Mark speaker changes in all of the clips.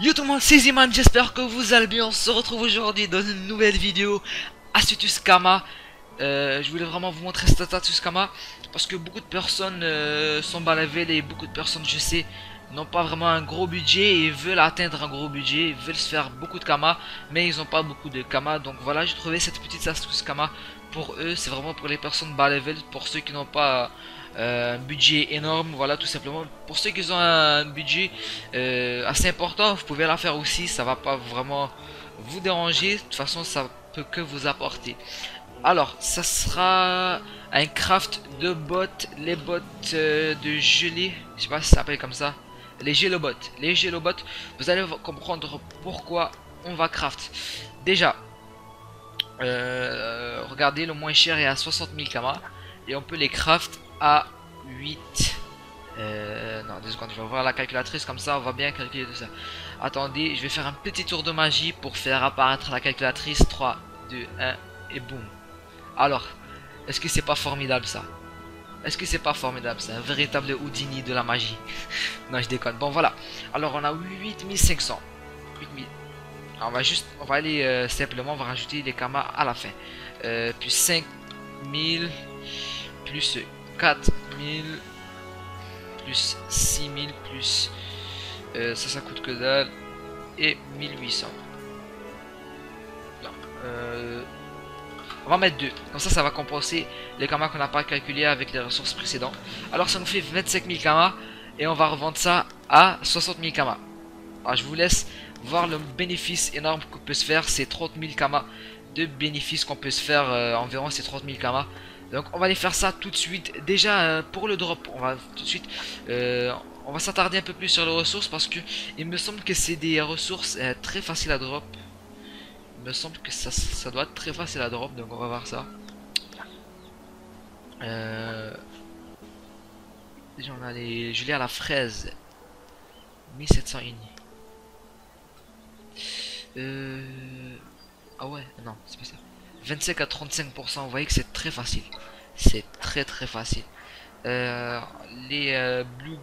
Speaker 1: Yo tout le monde, c'est Ziman, j'espère que vous allez bien. On se retrouve aujourd'hui dans une nouvelle vidéo Astutus Kama. Euh, je voulais vraiment vous montrer cet Astutus Kama parce que beaucoup de personnes euh, sont bas et beaucoup de personnes, je sais, n'ont pas vraiment un gros budget et veulent atteindre un gros budget, veulent se faire beaucoup de Kama, mais ils n'ont pas beaucoup de Kama. Donc voilà, j'ai trouvé cette petite astuce Kama pour eux. C'est vraiment pour les personnes bas level, pour ceux qui n'ont pas un budget énorme, voilà tout simplement. Pour ceux qui ont un budget euh, assez important, vous pouvez la faire aussi, ça va pas vraiment vous déranger, de toute façon ça peut que vous apporter. Alors, ça sera un craft de bottes, les bottes euh, de gelée, je sais pas si ça s'appelle comme ça, les gelobots, les gelobots, vous allez comprendre pourquoi on va craft. Déjà, regardez, le moins cher est à 60 000 kama et on peut les craft à 8. Euh, non, deux secondes, je vais voir la calculatrice comme ça, on va bien calculer tout ça. Attendez, je vais faire un petit tour de magie pour faire apparaître la calculatrice. 3, 2, 1 et boum. Alors, est-ce que c'est pas formidable ça? Est-ce que c'est pas formidable C'est un véritable Houdini de la magie. non, je déconne. Bon, voilà. Alors, on a 8500. 8000. On va juste, on va aller euh, simplement, on va rajouter les kamas à la fin. Euh, puis 5000 plus 4000 plus 6000 plus euh, ça ça coûte que dalle et 1800 euh, on va mettre 2 comme ça ça va compenser les kamas qu'on n'a pas calculé avec les ressources précédentes. Alors ça nous fait 25 000 kamas et on va revendre ça à 60 000 kamas je vous laisse voir le bénéfice énorme qu'on peut se faire. C'est 30 000 kamas de bénéfices qu'on peut se faire euh, environ c'est 30 000 kamas donc on va aller faire ça tout de suite. Déjà euh, pour le drop, on va tout de suite, euh, on va s'attarder un peu plus sur les ressources parce que il me semble que c'est des ressources euh, très faciles à drop. Il me semble que ça, doit être très facile à drop, donc on va voir ça. Déjà on a les gelées à la fraise, 1700 uni. Ah ouais, non, c'est pas ça. 25 à 35%, vous voyez que c'est très facile. C'est très très facile. Euh, les euh, blue.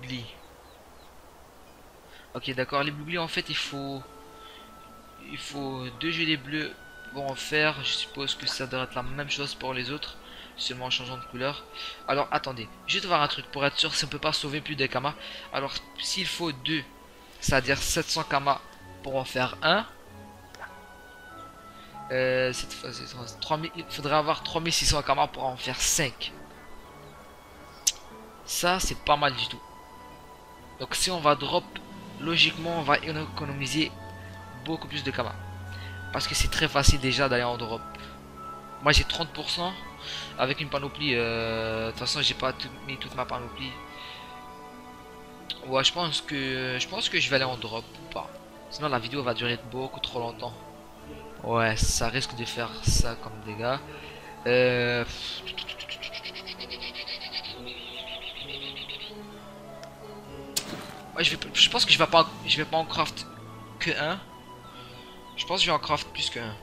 Speaker 1: Ok d'accord, les blue glee en fait il faut il faut deux gelées bleues pour en faire. Je suppose que ça devrait être la même chose pour les autres, seulement en changeant de couleur. Alors attendez, juste voir un truc pour être sûr si on peut pas sauver plus de kamas. Alors s'il faut deux, c'est-à-dire 700 kamas pour en faire un, euh, cette fois, 3000, il faudrait avoir 3600 camas pour en faire 5. Ça, c'est pas mal du tout. Donc si on va drop, logiquement, on va économiser beaucoup plus de kamas. Parce que c'est très facile déjà d'aller en drop. Moi, j'ai 30% avec une panoplie. Euh, de toute façon, j'ai pas mis toute ma panoplie. Ouais, je pense que je pense que je vais aller en drop ou pas. Sinon, la vidéo va durer beaucoup trop longtemps. Ouais, ça risque de faire ça comme dégâts. Euh... Je, pense que je vais pas, je vais pas en craft que un. Je pense que je vais en craft plus que un.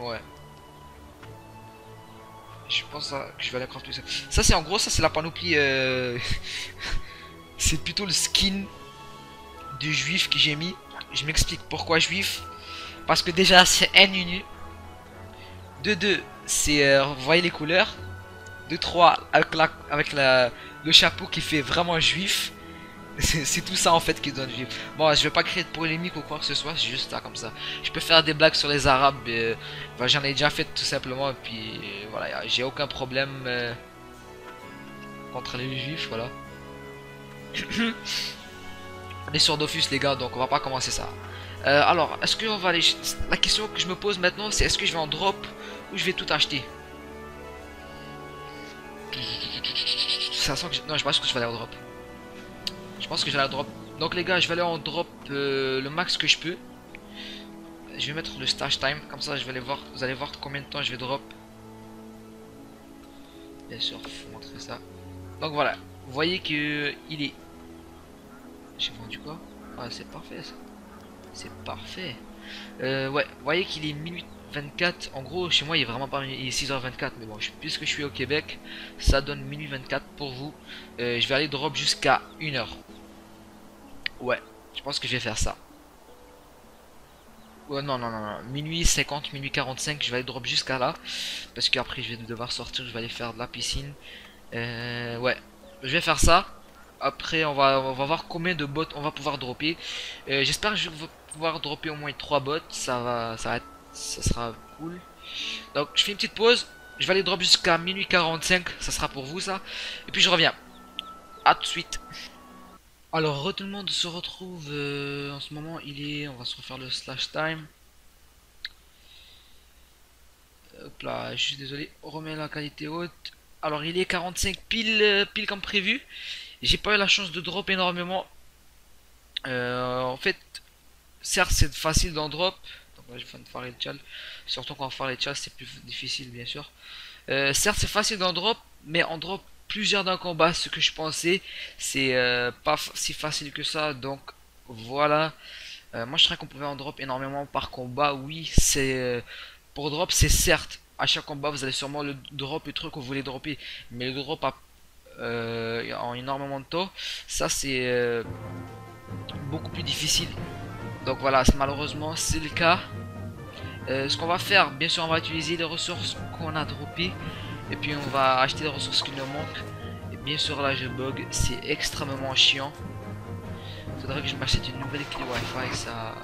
Speaker 1: Ouais. Je pense que je vais aller craft plus ça. Ça c'est en gros, ça c'est la panoplie. Euh... c'est plutôt le skin du juif que j'ai mis. Je m'explique pourquoi juif. Parce que déjà, c'est un unu. De 2, c'est... Euh, voyez les couleurs. De 3, avec, la, le chapeau qui fait vraiment juif. C'est tout ça en fait qui donne juif. Bon, je vais pas créer de polémique ou quoi que ce soit, c'est juste ça comme ça. Je peux faire des blagues sur les arabes, euh, j'en ai déjà fait tout simplement, et puis euh, voilà, j'ai aucun problème contre les juifs, voilà. on est sur Dofus les gars, donc on va pas commencer ça. Euh, alors, est-ce qu'on va aller... La question que je me pose maintenant, c'est est-ce que je vais en drop ou je vais tout acheter? Ça sent que... Non, je pense que je vais aller en drop. Je pense que je vais aller en drop. Donc les gars, je vais aller en drop euh, le max que je peux. Je vais mettre le stage time, comme ça je vais aller voir, vous allez voir combien de temps je vais drop. Bien sûr, vous montrer ça. Donc voilà, vous voyez que il est... J'ai vendu quoi? Ah c'est parfait ça. C'est parfait. Euh, ouais, vous voyez qu'il est minuit 24. En gros, chez moi, il est vraiment pas il est 6h24. Mais bon, puisque je suis au Québec, ça donne minuit 24 pour vous. Euh, je vais aller drop jusqu'à 1h. Ouais, Je pense que je vais faire ça. Ouais, non, non, non, non. Minuit 50, minuit 45, je vais aller drop jusqu'à là. Parce qu'après, je vais devoir sortir, je vais aller faire de la piscine. Euh, ouais, je vais faire ça. Après, on va, voir combien de bots on va pouvoir dropper. J'espère que je vais pouvoir dropper au moins 3 bots. Ça va, ça va ça sera cool. Donc, je fais une petite pause. Je vais aller drop jusqu'à minuit 45. Ça sera pour vous, ça. Et puis, je reviens. A tout de suite. Alors, tout le monde se retrouve euh, en ce moment. Il est, on va se refaire le slash time. Hop là, je suis désolé. On remet la qualité haute. Alors, il est 45 pile, euh, pile comme prévu. J'ai pas eu la chance de drop énormément. Euh, en fait, certes, c'est facile d'en drop. Donc là, je faire. Surtout quand on faire les c'est plus difficile, bien sûr. certes, c'est facile d'en drop, mais en drop plusieurs d'un combat, ce que je pensais. C'est euh, pas si facile que ça, donc voilà. Euh, moi je serais qu'on pouvait en drop énormément par combat. Oui, c'est euh, pour drop, c'est certes à chaque combat vous allez sûrement le drop le truc que vous voulez dropper, mais le drop en énormément de temps, ça c'est beaucoup plus difficile. Donc voilà, malheureusement c'est le cas. ce qu'on va faire, bien sûr, on va utiliser les ressources qu'on a droppées. Et puis on va acheter les ressources qui nous manquent. Et bien sûr là je bug, c'est extrêmement chiant. Faudrait que je m'achète une nouvelle clé Wi-Fi, ça...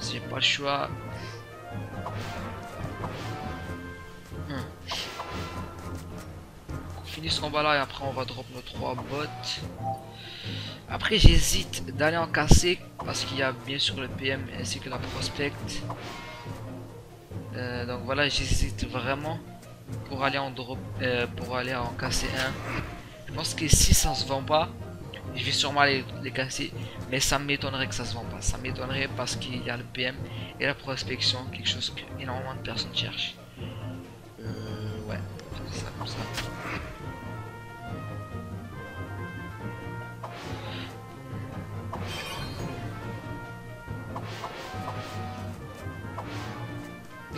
Speaker 1: J'ai pas le choix. Finit ce combat là et après on va drop nos trois bots. Après j'hésite d'aller en casser parce qu'il y a bien sûr le PM ainsi que la prospect. Euh, donc voilà j'hésite vraiment pour aller en drop, euh, pour aller en casser un. Je pense que si ça se vend pas, je vais sûrement aller les casser, mais ça m'étonnerait que ça se vend pas. Ça m'étonnerait parce qu'il y a le PM et la prospection, quelque chose que énormément de personnes cherchent. Euh, ouais.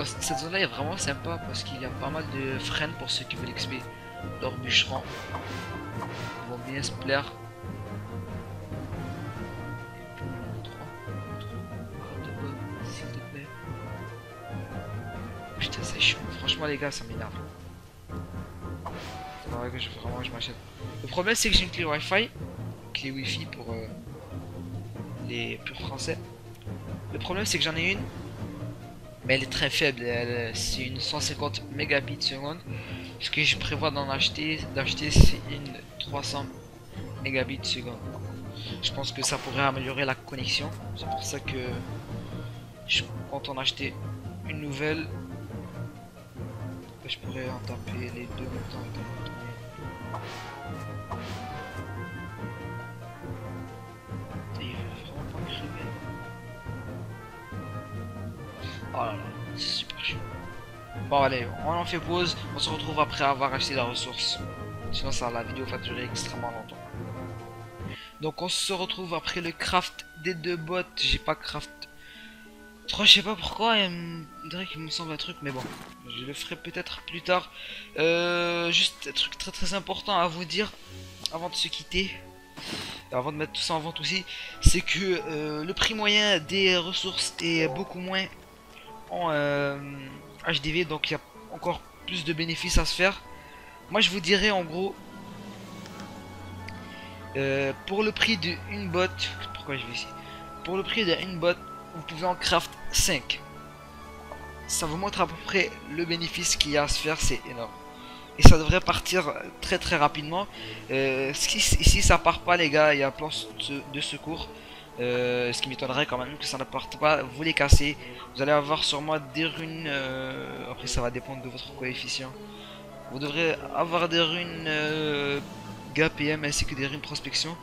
Speaker 1: Cette zone là est vraiment sympa parce qu'il y a pas mal de freins pour ceux qui veulent XP. Leurs bûcherons vont bien se plaire. Putain c'est chaud, franchement les gars ça m'énerve. que je, vraiment je m'achète. Le problème c'est que j'ai une clé wifi, clé wifi pour euh, les purs français. Le problème c'est que j'en ai une mais elle est très faible, c'est une 150 mégabits seconde. Ce que je prévois d'en acheter, d'acheter c'est une 300 mégabits seconde. Je pense que ça pourrait améliorer la connexion. C'est pour ça que je compte en acheter une nouvelle. Je pourrais en taper les deux en. Oh là là, c'est super chaud. Bon allez, on en fait pause, on se retrouve après avoir acheté la ressource. Sinon ça la vidéo va durer extrêmement longtemps. Donc on se retrouve après le craft des deux bots. J'ai pas craft 3, je sais pas pourquoi, il me qu'il me semble un truc, mais bon, je le ferai peut-être plus tard. Euh, juste un truc très très important à vous dire avant de se quitter, avant de mettre tout ça en vente aussi, c'est que euh, le prix moyen des ressources est beaucoup moins HDV, euh, donc il y a encore plus de bénéfices à se faire. Moi, je vous dirais en gros, euh, pour le prix d'une bot, pourquoi je vais ici? Pour le prix d'une bot, vous pouvez en craft 5. Ça vous montre à peu près le bénéfice qu'il y a à se faire, c'est énorme. Et ça devrait partir très très rapidement. Euh, si, ça part pas les gars, il y a plan de secours. Euh, ce qui m'étonnerait quand même que ça ne parte pas. Vous les cassez. Vous allez avoir sur moi des runes. Euh, après, ça va dépendre de votre coefficient. Vous devrez avoir des runes euh, PM ainsi que des runes prospection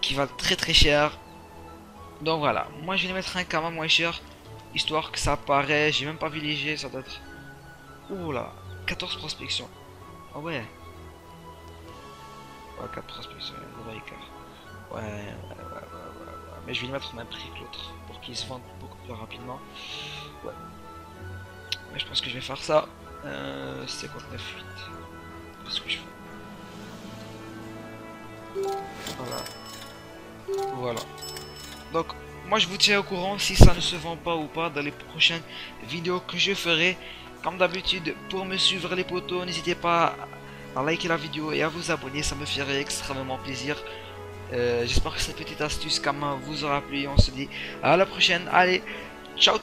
Speaker 1: qui valent très très cher. Donc voilà. Moi, je vais mettre un karma moins cher histoire que ça apparaît. J'ai même pas vu les ça doit être. Ouh là, 14 prospection. Ah ouais. Ouais, 4 prospections, ouais, ouais, mais je vais le mettre au même prix que l'autre pour qu'il se vende beaucoup plus rapidement. Ouais. Mais je pense que je vais faire ça. Euh, 59.8. Qu'est-ce que je fais? Voilà. Voilà. Donc, moi je vous tiens au courant si ça ne se vend pas ou pas dans les prochaines vidéos que je ferai. Comme d'habitude, pour me suivre les potos, n'hésitez pas à liker la vidéo et à vous abonner, ça me ferait extrêmement plaisir. Euh, j'espère que cette petite astuce, vous aura plu. On se dit à la prochaine. Allez, ciao